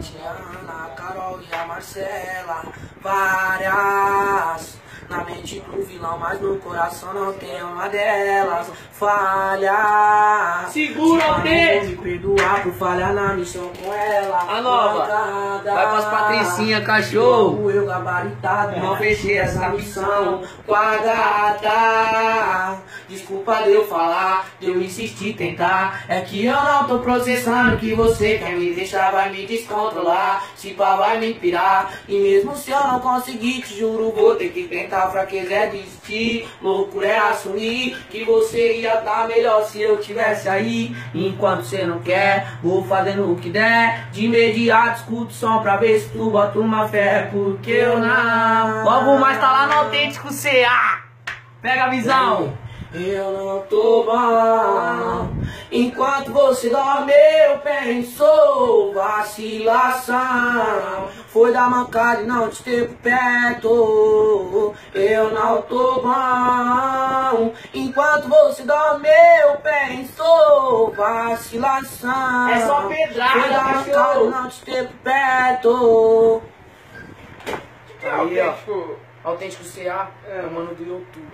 Tatiana, a Carol e a Marcela. Várias. Na mente do vilão, mas no coração não tem uma delas. Falha. Segura o dedo. Me perdoar por falhar na missão com ela. A nova. Mancada. Vai pras Patricinha, cachorro. Como eu gabaritado, não fechei essa missão com a gata. Desculpa de eu falar, de eu insistir tentar. É que eu não tô processando que você quer me deixar, vai me descontrolar. Se pá, vai me pirar. E mesmo se eu não conseguir, te juro, vou ter que tentar. Fraqueza é desistir, loucura é assumir que você ia dar melhor se eu tivesse aí. Enquanto você não quer, vou fazendo o que der. De imediato escuto som pra ver se tu bota uma fé, porque eu não. Logo mais tá lá no autêntico CA. Pega a visão. Eu não tô bom. Enquanto você dorme, eu penso vacilação. Foi da mancada e não te ter perto. Eu não tô bom. Enquanto você dorme, eu penso vacilação. É só pedrada, Foi da mancada e cachorro. não te ter perto. Aí, ó. Autêntico CA, é o mano do YouTube.